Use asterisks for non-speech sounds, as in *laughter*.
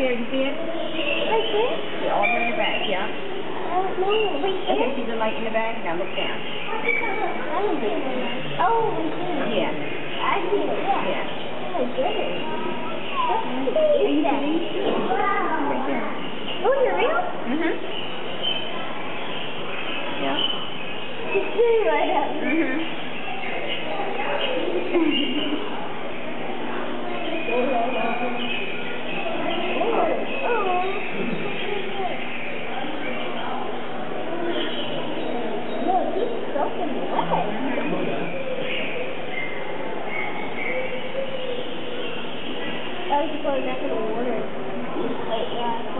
here. You see it? Right there? Yeah, all the way in the back, yeah? Oh, no, right there. Okay, see the light in the back? Now look down. Oh, right there. Yeah. I see it, yeah. yeah. Oh, Oh, you're real? Mhm. Yeah. *laughs* Right. Mm-hmm. I was just going back in the water. Wait, yeah,